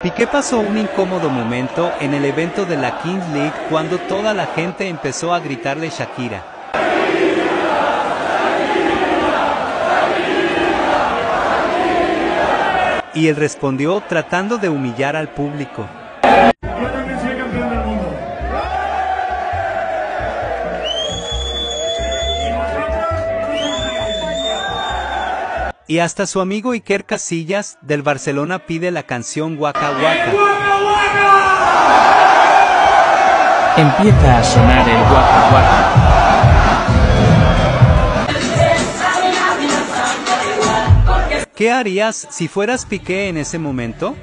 Piqué pasó un incómodo momento en el evento de la Kings League cuando toda la gente empezó a gritarle Shakira. Y él respondió tratando de humillar al público. Y hasta su amigo Iker Casillas, del Barcelona pide la canción Waka Waka. ¡Guaca, guaca! Empieza a sonar el guaca guaca. ¿Qué harías si fueras Piqué en ese momento?